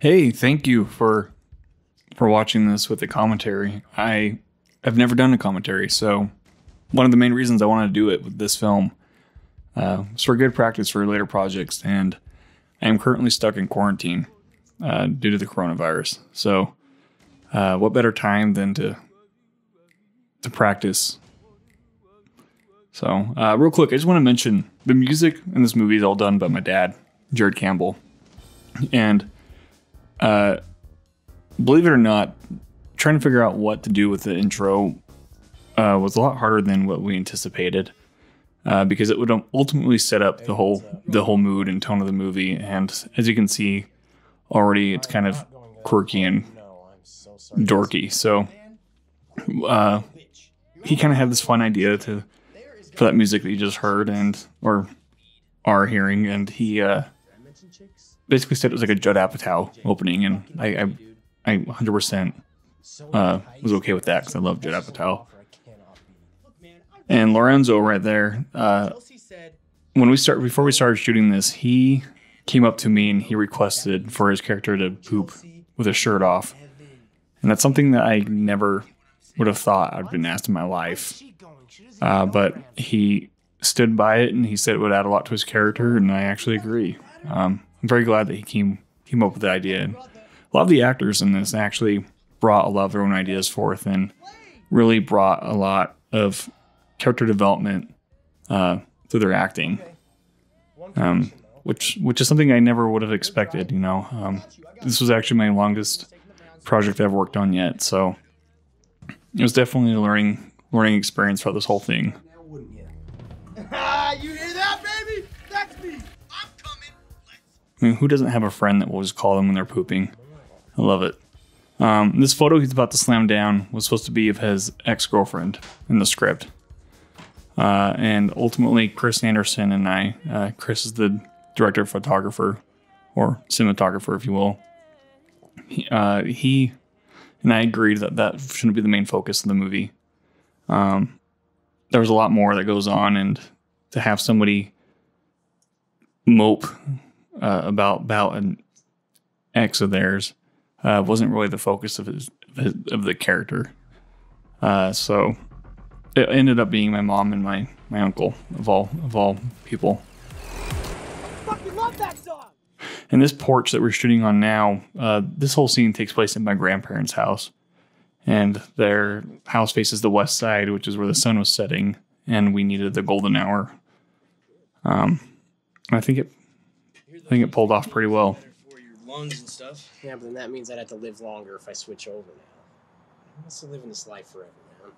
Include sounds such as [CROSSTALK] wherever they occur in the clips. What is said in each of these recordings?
Hey, thank you for for watching this with the commentary. I have never done a commentary, so one of the main reasons I wanted to do it with this film uh, is for good practice for later projects. And I am currently stuck in quarantine uh, due to the coronavirus. So, uh, what better time than to to practice? So, uh, real quick, I just want to mention the music in this movie is all done by my dad, Jared Campbell, and uh, believe it or not, trying to figure out what to do with the intro uh, was a lot harder than what we anticipated. Uh, because it would ultimately set up the whole the whole mood and tone of the movie, and as you can see already, it's kind of quirky and dorky. So uh, he kind of had this fun idea to for that music that you just heard and or are hearing, and he uh, basically said it was like a Judd Apatow opening, and I I, I 100% uh, was okay with that because I love Judd Apatow. And Lorenzo right there, uh, when we start before we started shooting this, he came up to me and he requested for his character to poop with his shirt off, and that's something that I never would have thought I'd been asked in my life. Uh, but he stood by it and he said it would add a lot to his character, and I actually agree. Um, I'm very glad that he came came up with the idea. And a lot of the actors in this actually brought a lot of their own ideas forth and really brought a lot of character development uh, through their acting, um, which which is something I never would have expected. You know, um, this was actually my longest project I've worked on yet, so it was definitely a learning learning experience for this whole thing. [LAUGHS] I mean, who doesn't have a friend that will just call them when they're pooping? I love it. Um, this photo he's about to slam down was supposed to be of his ex girlfriend in the script. Uh, and ultimately, Chris Anderson and I, uh, Chris is the director, of photographer, or cinematographer, if you will. He, uh, he and I agreed that that shouldn't be the main focus of the movie. Um, there was a lot more that goes on, and to have somebody mope uh, about about an ex of theirs uh, wasn't really the focus of his, his of the character. Uh, so it ended up being my mom and my my uncle of all of all people. Fucking love that song. And this porch that we're shooting on now, uh, this whole scene takes place in my grandparents' house, and their house faces the west side, which is where the sun was setting, and we needed the golden hour. Um, I think it, I think it pulled off pretty well. For your lungs and stuff. Yeah, but then that means I'd have to live longer if I switch over now. I'm still living this life forever, man.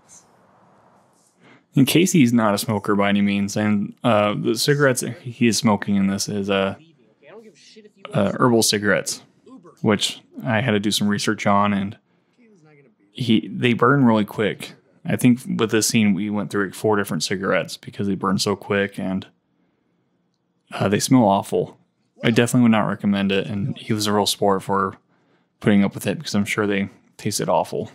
And Casey's not a smoker by any means, and uh, the cigarettes he is smoking in this is uh, Okay, I don't give a shit if you uh, herbal cigarettes, which I had to do some research on, and he they burn really quick. I think with this scene we went through like four different cigarettes because they burn so quick and uh, they smell awful. I definitely would not recommend it, and he was a real sport for putting up with it because I'm sure they tasted awful.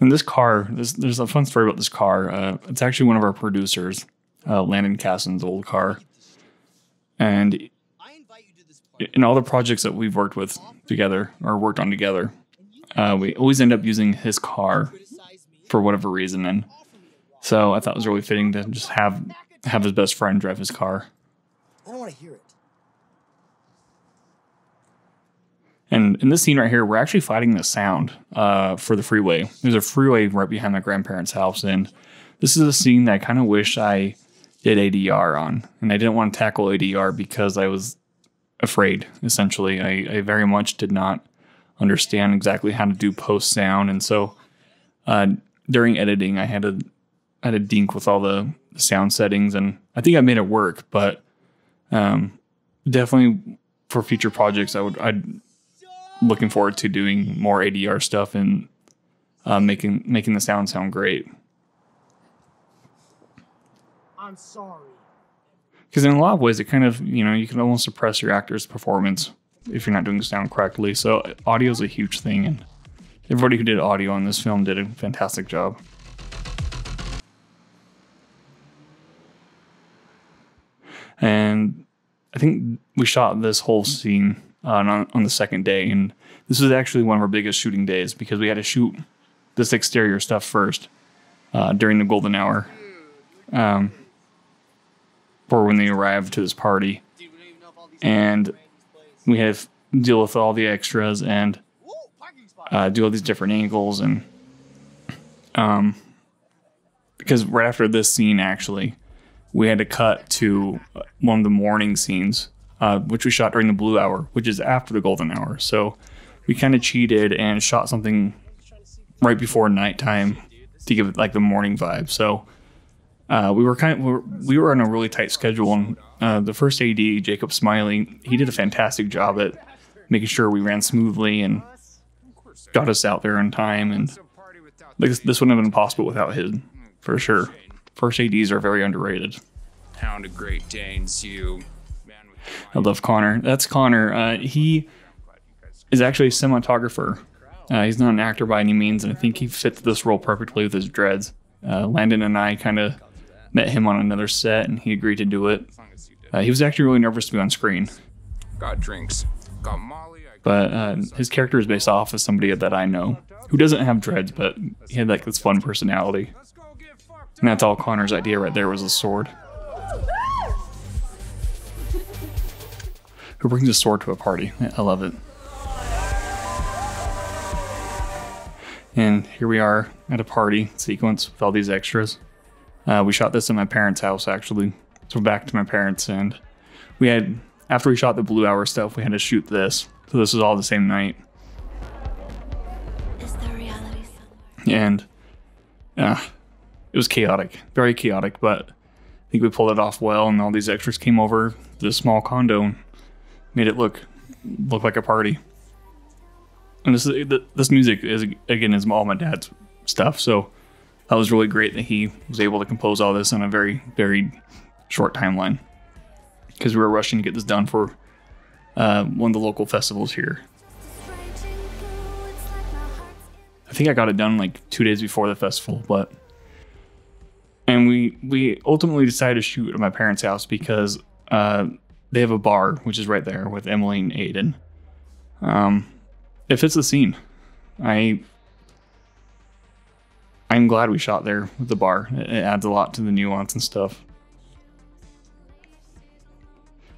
And this car, this, there's a fun story about this car. Uh, it's actually one of our producers, uh, Landon Caston's old car. And in all the projects that we've worked with together or worked on together, uh, we always end up using his car for whatever reason. And so I thought it was really fitting to just have have his best friend drive his car. I don't want to hear it. And in this scene right here, we're actually fighting the sound uh, for the freeway. There's a freeway right behind my grandparents' house, and this is a scene that I kind of wish I did ADR on, and I didn't want to tackle ADR because I was afraid. Essentially, I, I very much did not understand exactly how to do post sound, and so uh, during editing, I had to I had to dink with all the sound settings, and I think I made it work. But um, definitely for future projects, I would I'd looking forward to doing more ADR stuff and uh, making making the sound sound great. I'm sorry. Because in a lot of ways, it kind of you know you can almost suppress your actor's performance if you're not doing the sound correctly. So audio is a huge thing, and everybody who did audio on this film did a fantastic job. And I think we shot this whole scene uh, on on the second day, and this was actually one of our biggest shooting days because we had to shoot this exterior stuff first uh, during the golden hour, um, for when they arrived to this party, and we had to deal with all the extras and uh, do all these different angles and um because right after this scene actually we had to cut to one of the morning scenes uh, which we shot during the blue hour which is after the golden hour. So we kind of cheated and shot something right before nighttime to give it like the morning vibe. So uh, we were kind of we were, we were on a really tight schedule and uh, the first ad jacob smiley he did a fantastic job at making sure we ran smoothly and got us out there on time. And like this, this wouldn't have been possible without him for sure first ads are very underrated. Hound of Great Danes, you. I love connor. That's connor. Uh, he is actually a cinematographer. Uh, he's not an actor by any means and i think he fits this role perfectly with his dreads. Uh, landon and i kind of met him on another set and he agreed to do it. Uh, he was actually really nervous to be on screen. Got drinks, got Molly. But uh, his character is based off of somebody that I know who doesn't have dreads, but he had like this fun personality. Let's go get fucked And that's all Connor's idea right there was a sword. Who brings a sword to a party? I love it. And here we are at a party sequence with all these extras. Uh, we shot this in my parents' house actually. So we're back to my parents, and we had after we shot the blue hour stuff, we had to shoot this. So this was all the same night. Is there reality somewhere? and uh, it was chaotic, very chaotic. But I think we pulled it off well, and all these extras came over to this small condo and made it look look like a party. And this is this music is again is all my dad's stuff, so that was really great that he was able to compose all this on a very very short timeline because we were rushing to get this done for uh, one of the local festivals here. I think I got it done like two days before the festival, but and we we ultimately decided to shoot at my parents' house because uh, they have a bar which is right there with Emily and Aiden. Um, it fits the scene. I I'm glad we shot there with the bar. It, it adds a lot to the nuance and stuff.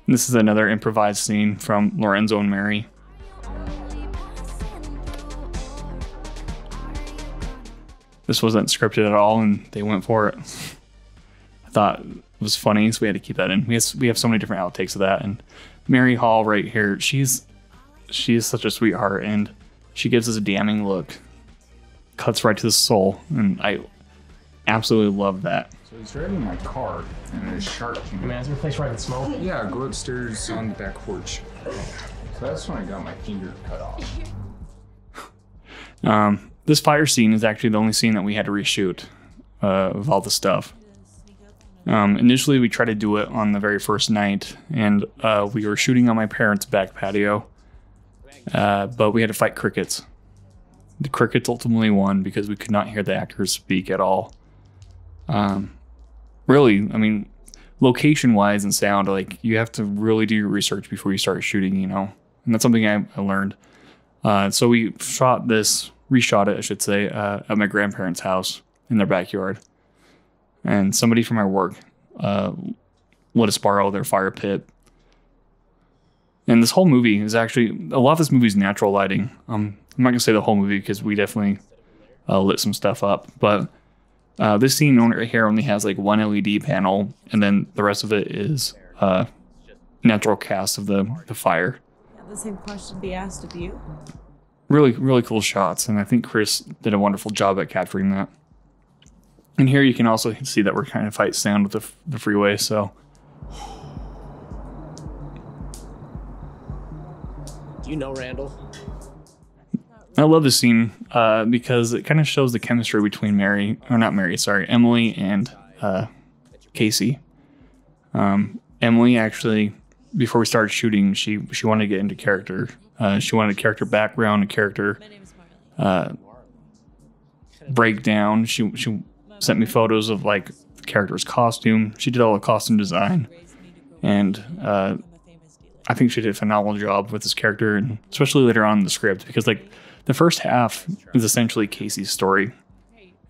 And this is another improvised scene from Lorenzo and Mary. This wasn't scripted at all and they went for it i thought it was funny so we had to keep that in we have, we have so many different outtakes of that and mary hall right here she's she's such a sweetheart and she gives us a damning look cuts right to the soul and i absolutely love that So he's driving my car, and a shark came. Man, is there a place where I can smoke? Yeah, go upstairs on the back porch. So that's when I got my finger cut off. [LAUGHS] um, this fire scene is actually the only scene that we had to reshoot uh, of all the stuff Um, initially, we tried to do it on the very first night, and uh, we were shooting on my parents' back patio, uh, but we had to fight crickets. The crickets ultimately won because we could not hear the actors speak at all. Um, really, I mean, location-wise and sound, like you have to really do your research before you start shooting, you know, and that's something I, I learned. Uh, so we shot this, reshot it, I should say, uh, at my grandparents' house in their backyard and somebody from our work uh, let us borrow their fire pit. And this whole movie is actually a lot of this movie is natural lighting. Um, I'm not gonna say the whole movie because we definitely uh, lit some stuff up, but uh, this scene on- right here only has like one LED panel, and then the rest of it is uh, natural cast of the the fire. Have the same question be asked of you. Really really cool shots and i think chris did a wonderful job at capturing that. And here you can also see that we're kind of fight sound with the, the freeway so. Do you know Randall? i love this scene uh, because it kind of shows the chemistry between mary or not mary sorry emily and uh, casey. Um, emily actually before we started shooting she she wanted to get into character uh, she wanted a character background a character My name is Marley. uh, breakdown. She she sent me photos of like the character's costume. She did all the costume design, Raised me to go and uh, I think she did a phenomenal job with this character, and especially later on in the script, because like the first half is essentially Casey's story,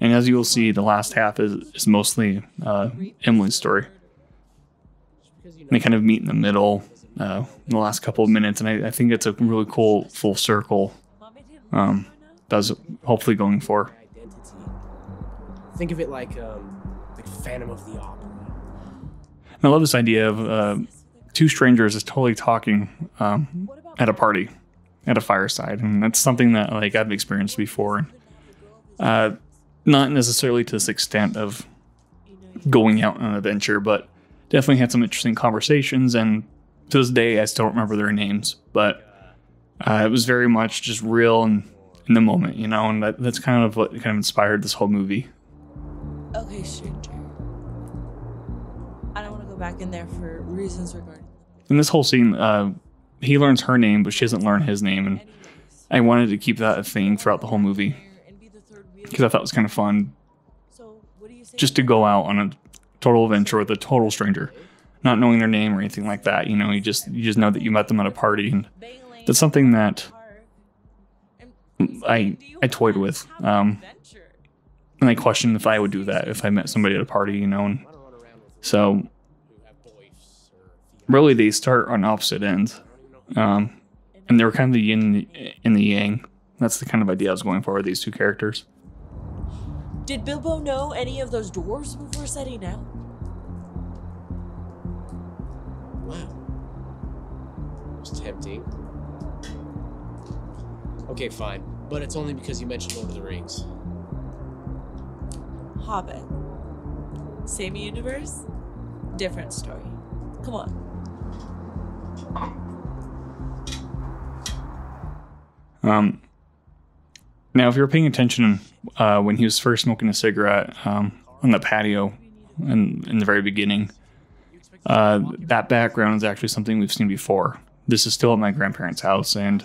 and as you will see, the last half is, is mostly uh, Emily's story. And they kind of meet in the middle uh, in the last couple of minutes, and I, I think it's a really cool full circle. Um, that's hopefully going for. Think of it like um, like Phantom of the Opera. And I love this idea of uh, two strangers just totally talking um, at a party, at a fireside, and that's something that like I've experienced before. Uh, not necessarily to this extent of going out on an adventure, but definitely had some interesting conversations. And to this day, I still don't remember their names, but uh, it was very much just real and in the moment, you know. And that, that's kind of what kind of inspired this whole movie. Okay, stranger. I don't want to go back in there for reasons regarding. in this whole scene, uh, he learns her name, but she doesn't learn his name, and I wanted to keep that a thing throughout the whole movie And be the third wheel. because I thought it was kind of fun So, what do you say? just to go out on a total adventure with a total stranger, not knowing their name or anything like that. You know, you just you just know that you met them at a party, and that's something that I I toyed with, um, and I questioned if I would do that if I met somebody at a party. You know, and so really they start on opposite ends, um, and they were kind of the yin and the yang. That's the kind of idea I was going for with these two characters. Did Bilbo know any of those doors before setting out? Wow. It was tempting. Okay, fine. But it's only because you mentioned Lord of the Rings. Hobbit. Same universe, different story. Come on. Um, now, if you're paying attention uh, when he was first smoking a cigarette um, on the patio in, in the very beginning, uh, that background is actually something we've seen before. This is still at my grandparents' house, and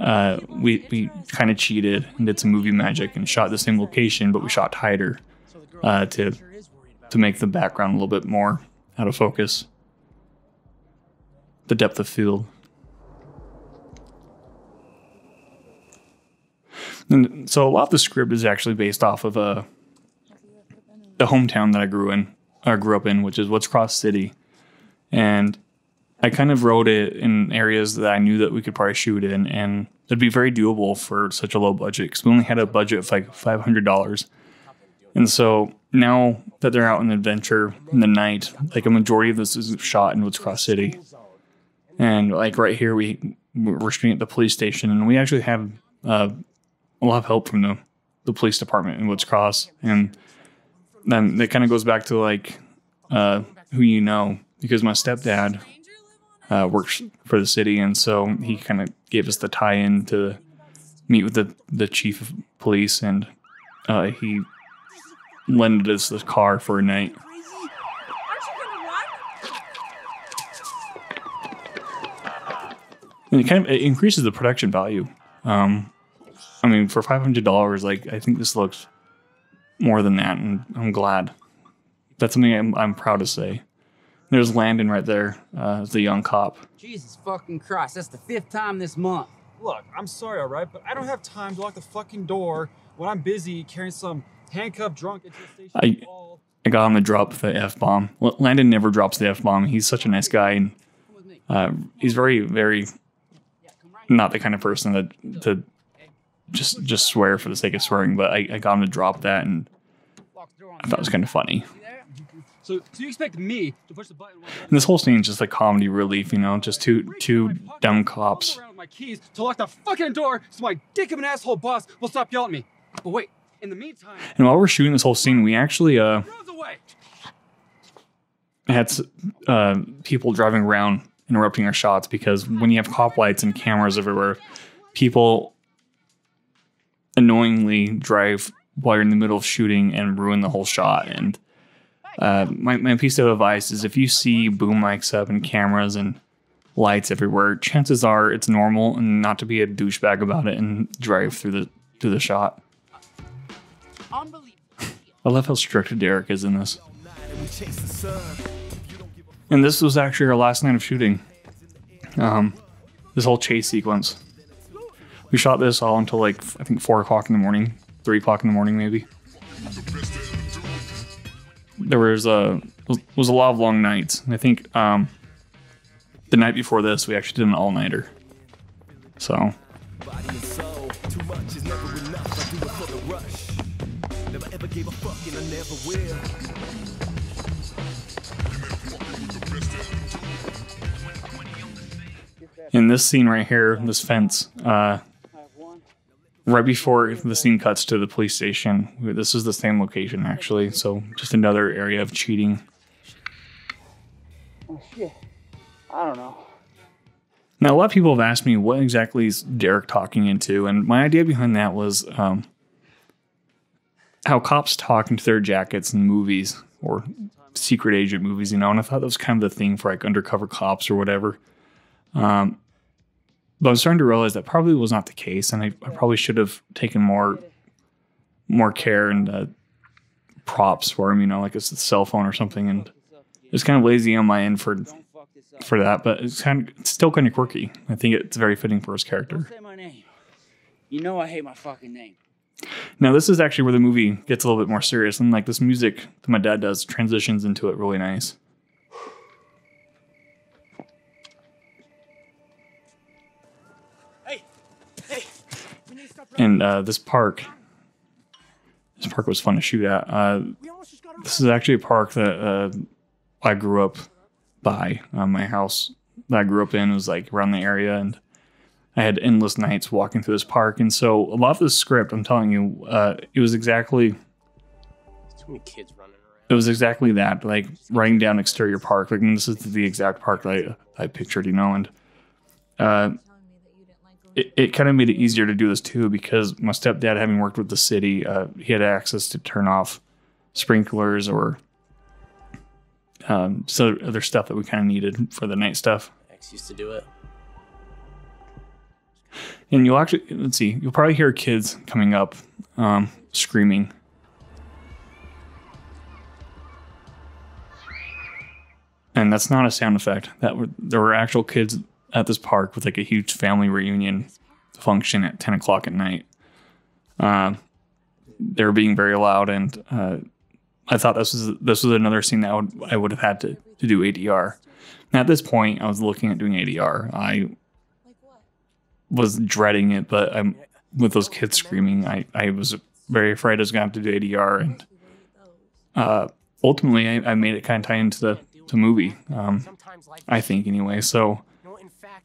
uh, we, we kind of cheated and did some movie magic and shot the same location, but we shot tighter uh, to to make the background a little bit more out of focus. The depth of field. And so a lot of the script is actually based off of uh, the hometown that I grew in, or grew up in, which is Woods Cross City, and I kind of wrote it in areas that I knew that we could probably shoot in, and it'd be very doable for such a low budget because we only had a budget of like five hundred dollars. And so now that they're out on an adventure in the night, like a majority of this is shot in Woods Cross City. And like right here, we we're shooting at the police station, and we actually have uh, lot of help from the the police department in Woods Cross, and then it kind of goes back to like uh, who you know because my stepdad uh, works for the city, and so he kind of gave us the tie-in to meet with the the chief of police, and uh, he lended us the car for a night. And it kind of it increases the production value. Um, mean, for five hundred dollars, like I think this looks more than that, and I'm glad. That's something I'm, I'm proud to say. There's Landon right there, uh, the young cop. Jesus fucking Christ, that's the fifth time this month. Look, I'm sorry, all right, but I don't have time to lock the fucking door when I'm busy carrying some handcuffed drunk into the station. I- hall. I got him to drop the f bomb. Landon never drops the f bomb. He's such a nice guy, and uh, he's very, very not the kind of person that to just just swear for the sake of swearing. But I, I got him to drop that, and I thought it was kind of funny. So, so you expect me to push the button And this whole scene is just like comedy relief, you know, just two two dumb cops. my keys to lock the fucking door so my dick of an asshole boss will stop yelling at me. But wait, in the meantime, And while we're shooting this whole scene, we actually uh had uh, people driving around interrupting our shots because when you have cop lights and cameras everywhere, people annoyingly drive while you're in the middle of shooting and ruin the whole shot. And uh, my, my piece of advice is if you see boom mics up and cameras and lights everywhere, chances are it's normal and not to be a douchebag about it and drive through the through the shot. I love how strict Derek is in this. And this was actually our last night of shooting. Um, this whole chase sequence. We shot this all until like I think four o'clock in the morning, three o'clock in the morning maybe. There was a was a lot of long nights. I think um, the night before this we actually did an all nighter. So in this scene right here, this fence, uh, right before the scene cuts to the police station, this is the same location actually. So just another area of cheating. Oh shit. I don't know. Now, a lot of people have asked me what exactly is Derek talking into, and my idea behind that was um, how cops talk into their jackets in movies or secret agent movies, you know. And I thought that was kind of the thing for like undercover cops or whatever. Um, but I'm starting to realize that probably was not the case, and I, I probably should have taken more more care and uh, props for him, you know, like a cell phone or something. And it's kind of lazy on my end for for that, but it's kind of it's still kind of quirky. I think it's very fitting for his character. Say my name. You know I hate my fucking name. Now, this is actually where the movie gets a little bit more serious, and like this music that my dad does transitions into it really nice. And uh, this park, this park was fun to shoot at. Uh, this is actually a park that uh, I grew up by. Uh, my house that I grew up in was like around the area, and I had endless nights walking through this park. And so a lot of the script, I'm telling you, uh, it was exactly Too many kids running around. it was exactly that, like writing down exterior park. Like and this is the exact park that I, I pictured, you know, and uh, it, it kind of made it easier to do this too because my stepdad, having worked with the city, uh, he had access to turn off sprinklers or um, so other stuff that we kind of needed for the night stuff. X used to do it. And you'll actually let's see, you'll probably hear kids coming up um, screaming. And that's not a sound effect. That were there were actual kids at this park with like a huge family reunion function at ten o'clock at night. Uh, they were being very loud, and uh, I thought this was this was another scene that I would I would have had to, to do ADR. And at this point, I was looking at doing ADR. I was dreading it, but I'm with those kids screaming. I, I was very afraid I was gonna have to do ADR, and uh, ultimately, I, I made it kind of tie into the, the movie. Um, I think anyway. So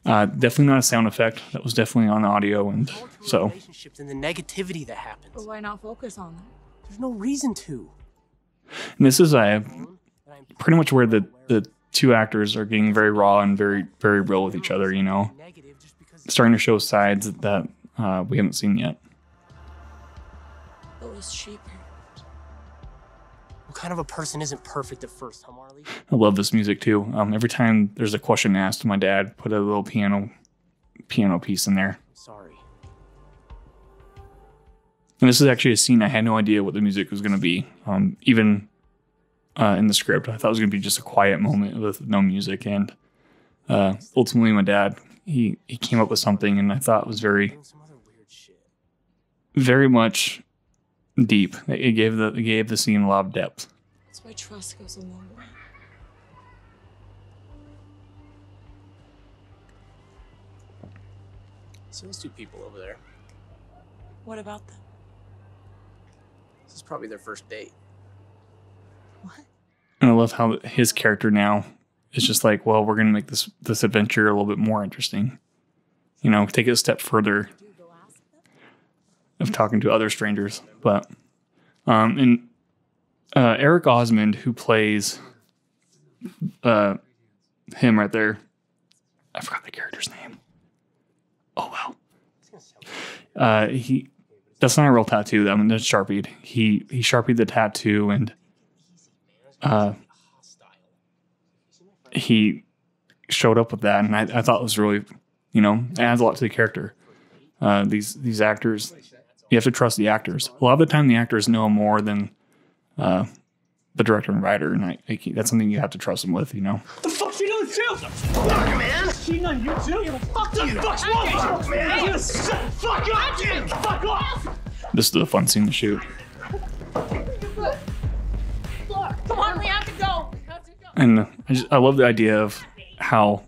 uh, definitely not a sound effect. That was definitely on audio, and so Relationships and the negativity that happens. But why not focus on that? There's no reason to. and this is uh, pretty much where the the two actors are getting very raw and very very real with each other. You know, starting to show sides that uh, we haven't seen yet. It was cheaper. What kind of a person isn't perfect at first, huh, Marley? I love this music too. Um, every time there's a question asked, my dad put a little piano piano piece in there. Sorry. And this is actually a scene I had no idea what the music was going to be. Um, even uh, in the script, I thought it was going to be just a quiet moment with no music. And uh, ultimately, my dad he he came up with something, and I thought was very very much deep. It gave the it gave the scene a lot of depth. That's why trust goes a long way. See those two people over there. What about them? This is probably their first date. What? And I love how his character now is just like, well, we're gonna make this this adventure a little bit more interesting. You know, take it a step further of talking to other strangers. But um and uh Eric Osmond, who plays uh him right there. I forgot the character's name. Oh well. Uh he that's not a real tattoo. I mean, that's sharpied. He he sharpied the tattoo and uh, he showed up with that, and I, I thought it was really, you know, adds a lot to the character. Uh, these these actors, you have to trust the actors. A lot of the time, the actors know more than uh, the director and writer, and I, I, that's something you have to trust them with. You know, The fuck she doing too? Fuck, man! She not killing you too? Fuck you! Fuck off, man! You fuck off! Fuck off! This is a fun scene to shoot. Come on, we have to go. We have to go. And I just I love the idea of how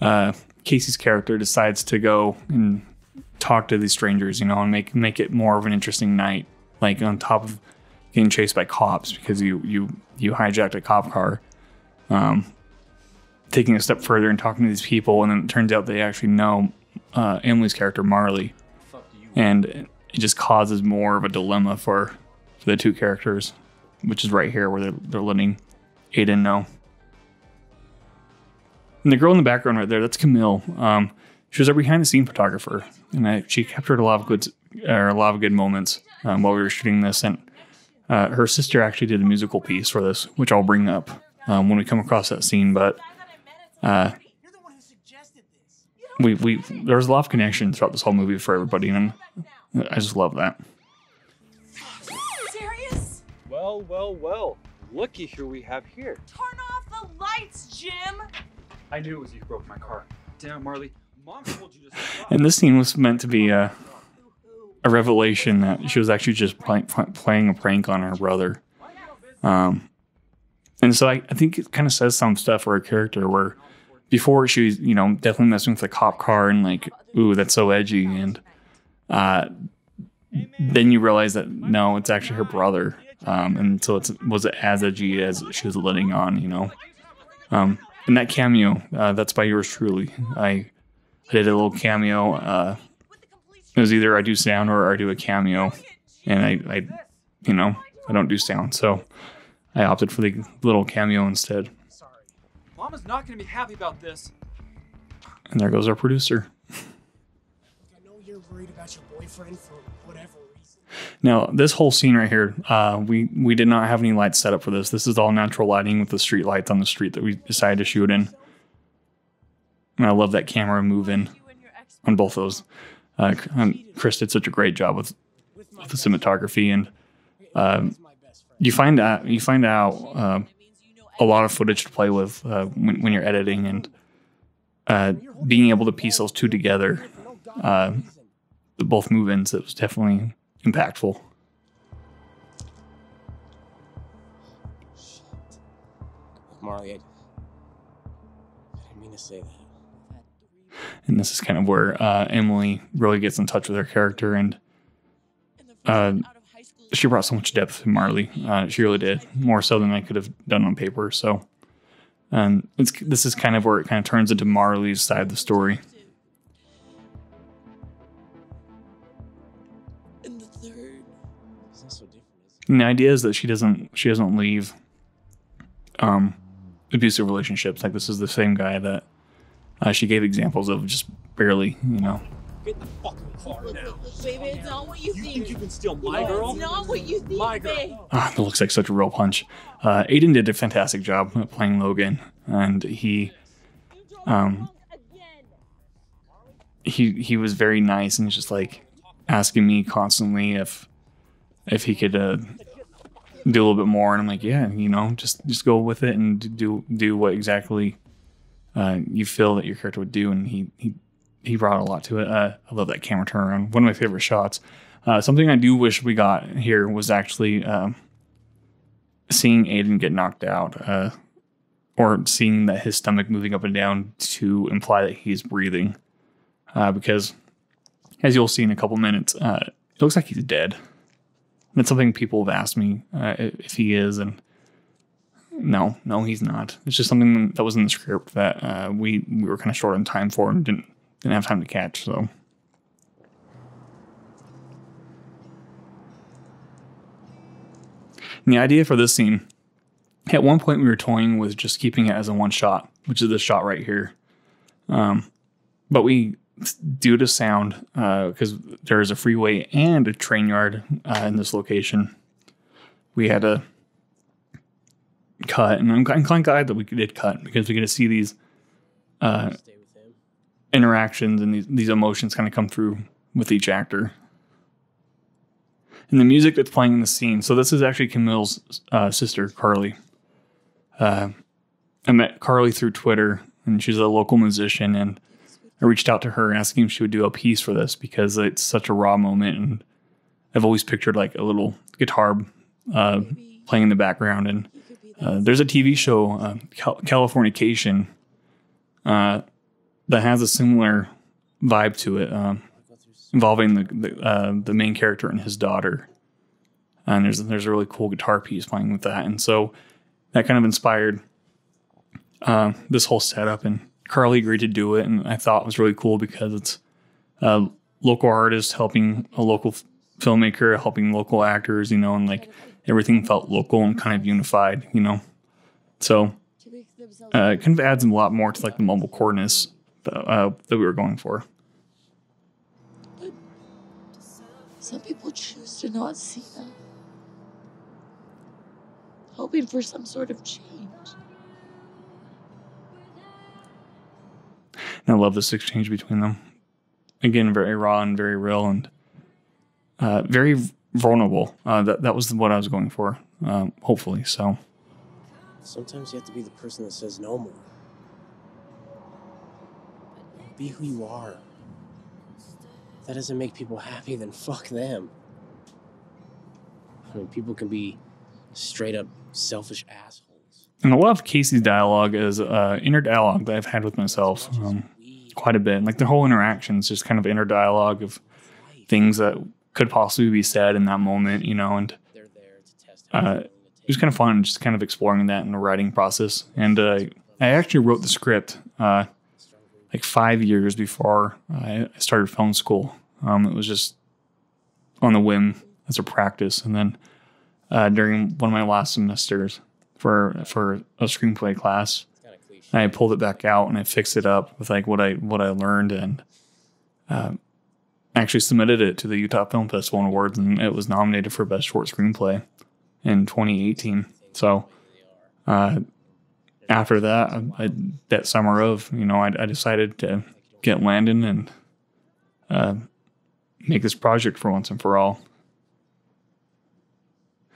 uh, Casey's character decides to go and talk to these strangers, you know, and make make it more of an interesting night. Like on top of getting chased by cops because you you you hijacked a cop car. Um, taking a step further and talking to these people, and then it turns out they actually know uh, Emily's character Marley, and it just causes more of a dilemma for, for the two characters, which is right here where they're, they're letting Aiden know. And the girl in the background right there, that's Camille. Um, she was our behind the scene photographer, and I, she captured a lot of good, or a lot of good moments um, while we were shooting this. And uh, her sister actually did a musical piece for this, which I'll bring up um, when we come across that scene. But uh, we we there was a lot of connection throughout this whole movie for everybody, and I just love that. Serious? Well, well, well. Looky who we have here. Turn off the lights, Jim. I knew it was you who broke my car. Damn, Marley. And this scene was meant to be a, a revelation that she was actually just play, play- playing a prank on her brother. Um, and so I, I think it kind of says some stuff for her character where before she was, you know, definitely messing with the cop car and like, ooh, that's so edgy. And uh, then you realize that no, it's actually her brother. Um, and so it was as edgy as she was letting on, you know. Um, and that cameo, uh, that's by yours truly. I, I did a little cameo. Uh, it was either I do sound or I do a cameo, and I, I, you know, I don't do sound, so I opted for the little cameo instead. Mama's not gonna be happy about this. And there goes our producer. I know you're worried about your boyfriend for whatever reason. Now, this whole scene right here, uh, we we did not have any lights set up for this. This is all natural lighting with the street lights on the street that we decided to shoot in. And I love that camera moving on both those. Uh, Chris did such a great job with, with the cinematography, and um, you find out you find out uh, a lot of footage to play with uh, when, when you're editing, and uh, being able to piece those two together, uh, the both move-ins, it was definitely impactful. Marley, I, I didn't mean to say that. And this is kind of where uh, Emily really gets in touch with her character, and uh, she brought so much depth to Marley. Uh, she really did, more so than I could have done on paper. So, and it's this is kind of where it kind of turns into Marley's side of the story. And the third. It's not so different. Is And the idea is that she doesn't she doesn't leave um, abusive relationships. Like this is the same guy that uh, she gave examples of just barely, you know. Get the fucking car now. Baby, it's not what you, You think. think you can steal my No, girl? It's not what you think, My girl. babe. Ah, that looks like such a real punch. Uh, Aiden did a fantastic job playing Logan, and he um, he he was very nice and just like asking me constantly if if he could uh, do a little bit more, and I'm like, yeah, you know, just just go with it and do do what exactly uh, you feel that your character would do, and he he he brought a lot to it. Uh, I love that camera turnaround. One of my favorite shots. Uh, something I do wish we got here was actually um, seeing Aiden get knocked out, uh, or seeing that his stomach moving up and down to imply that he's breathing, uh, because as you'll see in a couple minutes, uh, it looks like he's dead. And it's something people have asked me if he is, and no, no, he's not. It's just something that was in the script that uh, we we were kind of short on time for and didn't didn't have time to catch. So. And the idea for this scene, at one point we were toying with just keeping it as a one shot, which is this shot right here. Um, but we, due to sound, because there is a freeway and a train yard uh, in this location, we had to cut. And I'm, I'm kind of glad that we did cut because we get to see these uh, stay with him. interactions and these, these emotions kind of come through with each actor. And the music that's playing in the scene. So this is actually Camille's uh, sister, Carly. Uh, I met Carly through Twitter and she's a local musician. And I reached out to her asking if she would do a piece for this because it's such a raw moment, and I've always pictured like a little guitar uh, playing in the background. And uh, there's a TV show, uh, Cal- Californication, uh, that has a similar vibe to it, um, involving the the, uh, the main character and his daughter. And there's there's a really cool guitar piece playing with that, and so that kind of inspired uh, this whole setup. And Carly agreed to do it, and I thought it was really cool because it's a local artist helping a local f- filmmaker, helping local actors, you know, and like everything felt local and kind of unified, you know. So uh, it kind of adds a lot more to like the mumblecoreness that, uh, that we were going for. Some people choose to not see them, Hoping for some sort of change. And I love this exchange between them. Again, very raw and very real and uh, very vulnerable. Uh, that that was what I was going for. Um, hopefully, so Sometimes you have to be the person that says no more. Be who you are. If that doesn't make people happy, then fuck them. I mean, people can be straight up selfish assholes. and a lot of Casey's dialogue is uh, inner dialogue that I've had with myself um, quite a bit. Like the whole interactions, just kind of inner dialogue of things that could possibly be said in that moment, you know, and uh, it was kind of fun just kind of exploring that in the writing process. And uh, I actually wrote the script uh, like five years before I started film school. Um, it was just on the whim as a practice, and then uh, during one of my last semesters for for a screenplay class, I pulled it back out and I fixed it up with like what I what I learned and um, actually submitted it to the Utah Film Festival and Awards, and it was nominated for Best Short Screenplay in 2018. So uh, after that, I, that summer of, you know, I, I decided to get Landon and uh, make this project for once and for all.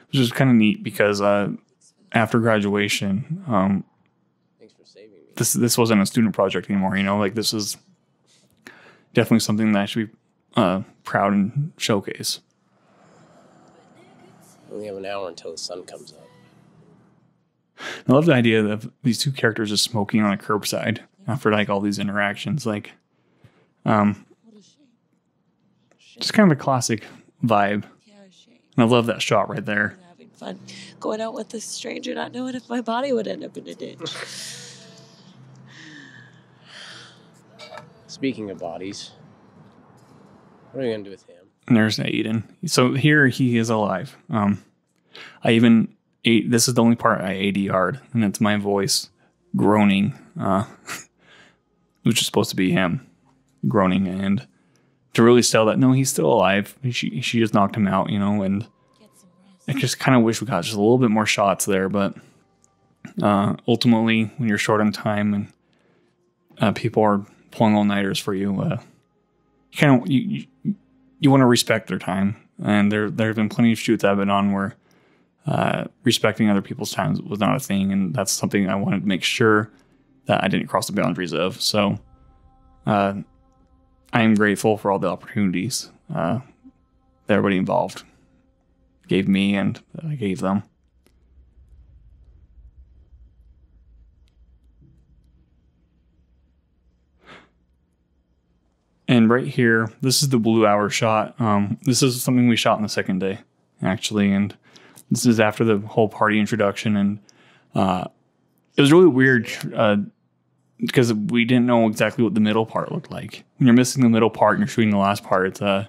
Which is kind of neat because uh, after graduation, um, this this wasn't a student project anymore. You know, like this is definitely something that I should be uh, proud and showcase. We have an hour until the sun comes up. I love the idea of these two characters just smoking on a curbside after like all these interactions. Like, um, just kind of a classic vibe. And I love that shot right there. Having fun. Going out with a stranger, not knowing if my body would end up in a ditch. Speaking of bodies, what are you gonna do with him? And there's Aiden. So here he is alive. Um, I even ate. This is the only part I ADR'd, and it's my voice groaning, uh, [LAUGHS] which is supposed to be him groaning, and to really sell that no, he's still alive. She she just knocked him out, you know, and I just kind of wish we got just a little bit more shots there, but uh, ultimately, when you're short on time and uh, people are pulling all nighters for you, uh, you kind of you, you you want to respect their time. And there there have been plenty of shoots I've been on where uh, respecting other people's time was not a thing, and that's something I wanted to make sure that I didn't cross the boundaries of. So uh, I am grateful for all the opportunities uh, that everybody involved gave me and I gave them. And right here, this is the blue hour shot. Um, this is something we shot on the second day, actually, and this is after the whole party introduction, and uh, it was really weird uh, because we didn't know exactly what the middle part looked like. When you're missing the middle part and you're shooting the last part, it's uh,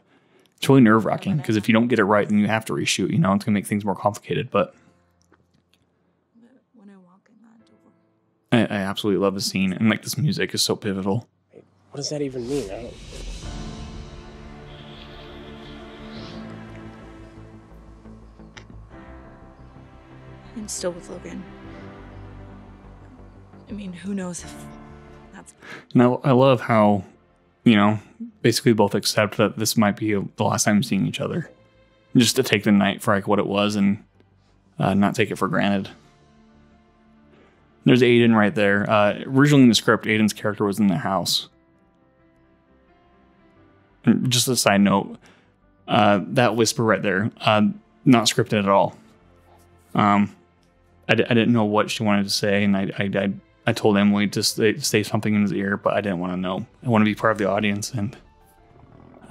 it's really nerve wracking because if you don't get it right, then you have to reshoot. You know, it's gonna make things more complicated. But I, I absolutely love the scene, and like this music is so pivotal. What does that even mean? I don't. I'm still with Logan. I mean, who knows if that's And I, I love how, you know, basically both accept that this might be the last time seeing each other. Just to take the night for like what it was and uh, not take it for granted. There's Aiden right there. Uh, originally in the script, Aiden's character was in the house. Just a side note, uh, that whisper right there, uh, not scripted at all. Um, I, d- I didn't know what she wanted to say, and I, I, I, I told Emily to say, say something in his ear, but I didn't want to know. I want to be part of the audience, and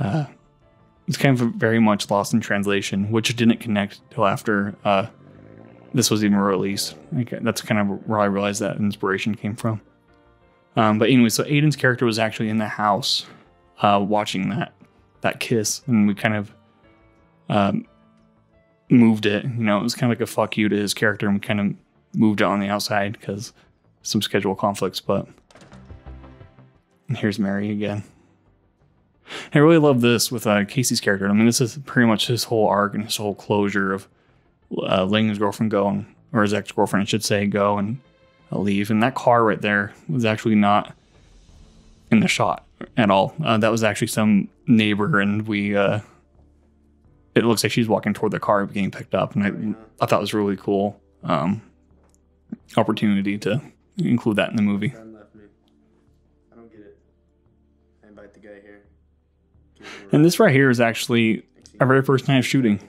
uh, it's kind of very much lost in translation, which didn't connect till after uh, this was even released. Like, that's kind of where I realized that inspiration came from. Um, but anyway, so Aiden's character was actually in the house uh, watching that that kiss, and we kind of um, moved it. You know, it was kind of like a fuck you to his character, and we kind of moved it on the outside because some schedule conflicts. But here's Mary again. I really love this with uh, Casey's character. I mean, this is pretty much his whole arc and his whole closure of uh, letting his girlfriend go, and, or his ex girlfriend, I should say, go and leave. And that car right there was actually not in the shot at all. Uh, that was actually some neighbor, and we. Uh, it looks like she's walking toward the car getting picked up, and I, I thought it was really cool um, opportunity to include that in the movie. Friend left me. I don't get it. I invite the guy here. Give him a And this right here is actually our very first night of shooting.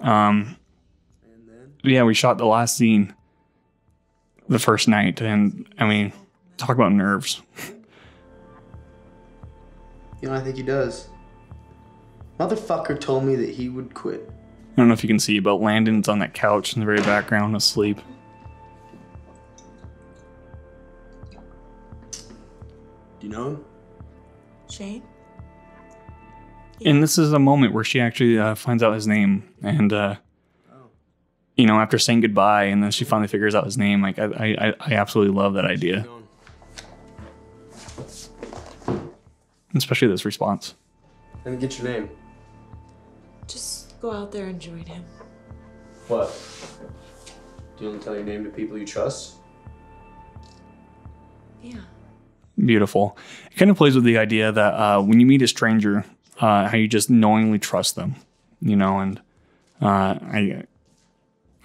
Um, yeah, we shot the last scene the first night, and I mean, talk about nerves. You know what I think he does? Motherfucker told me that he would quit. I don't know if you can see, but Landon's on that couch in the very background asleep. Do you know him? Shane? And this is a moment where she actually uh, finds out his name, and uh, you know, after saying goodbye, and then she finally figures out his name. Like I, I, I absolutely love that idea, especially this response. Let me get your name. Just go out there and join him. What? Do you only tell your name to people you trust? Yeah. Beautiful. It kind of plays with the idea that uh, when you meet a stranger, uh, how you just knowingly trust them, you know, and uh, I,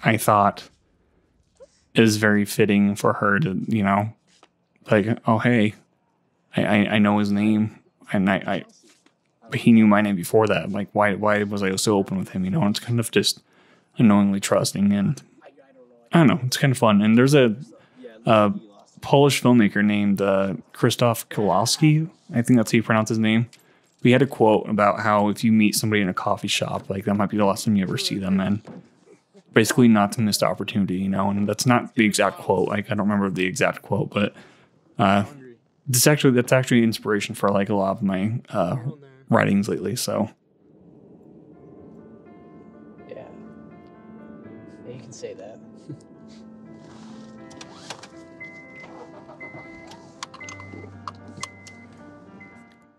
I thought it was very fitting for her to, you know, like, oh hey, I, I, I know his name, and I, I, he knew my name before that. Like, why, why was I so open with him? You know, and it's kind of just unknowingly trusting, and I don't know, it's kind of fun. And there's a, a Polish filmmaker named uh, Krzysztof Kieślowski. I think that's how you pronounce his name. We had a quote about how if you meet somebody in a coffee shop, like that might be the last time you ever see them, and basically not to miss the opportunity, you know. And that's not the exact quote. Like I don't remember the exact quote, but uh, this actually that's actually inspiration for like a lot of my uh, writings lately. So Yeah. Yeah, you can say that. [LAUGHS]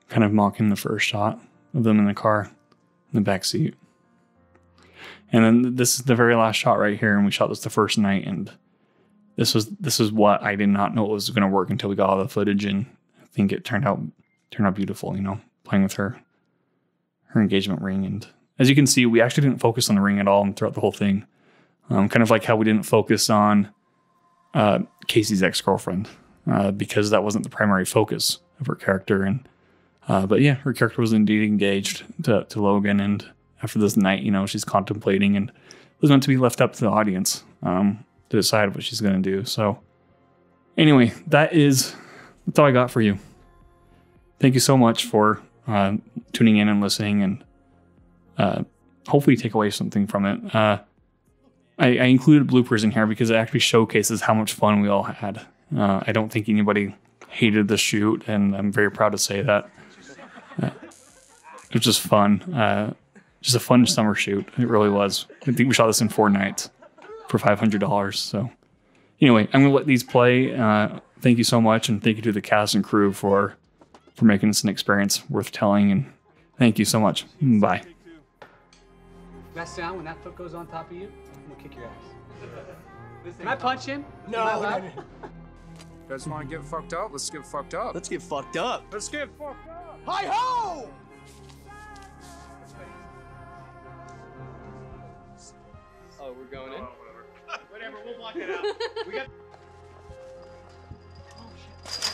kind of mocking the first shot of them in the car in the back seat. And then this is the very last shot right here, and we shot this the first night, and this was this is what I did not know it was going to work until we got all the footage, and I think it turned out turned out beautiful. You know, playing with her her engagement ring, and as you can see, we actually didn't focus on the ring at all and throughout the whole thing. Um, kind of like how we didn't focus on uh, Casey's ex girlfriend uh, because that wasn't the primary focus of her character, and uh, but yeah, her character was indeed engaged to, to Logan, and after this night, you know, she's contemplating, and it was meant to be left up to the audience um, to decide what she's going to do. So, anyway, that is that's all I got for you. Thank you so much for uh, tuning in and listening, and uh, hopefully take away something from it. Uh, I, I included bloopers in here because it actually showcases how much fun we all had. Uh, I don't think anybody hated the shoot, and I'm very proud to say that. Uh, it was just fun. Uh, just a fun summer shoot. It really was. I think we shot this in four nights for five hundred dollars. So, anyway, I'm gonna let these play. Uh, thank you so much, and thank you to the cast and crew for for making this an experience worth telling. And thank you so much. Bye. That sound when that foot goes on top of you, I'm gonna kick your ass. Can I punch him? No, I allowed? You guys want to get fucked up? Let's get fucked up. Let's get fucked up. Let's get fucked up. Hi ho! Oh, we're going in pluck it out. we got. Oh shit.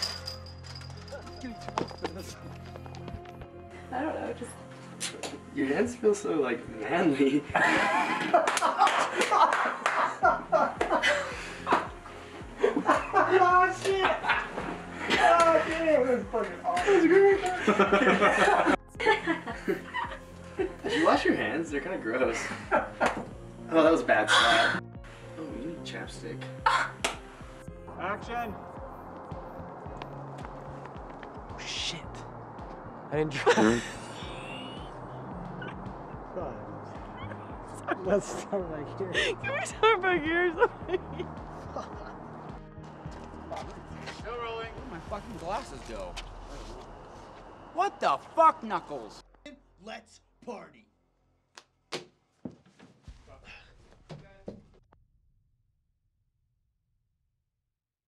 I'm getting too old for this. I don't know. Just. Your hands feel so like manly. oh shit! Oh damn, that was fucking awesome. That was great. Did you wash your hands? They're kind of gross. oh, that was bad spot. You need chapstick. Action! Oh, shit. I didn't try. Hmm? Let's start right here. [LAUGHS] Can we start back here or something? Still rolling. Where My fucking glasses go. What the fuck, Knuckles? Let's party.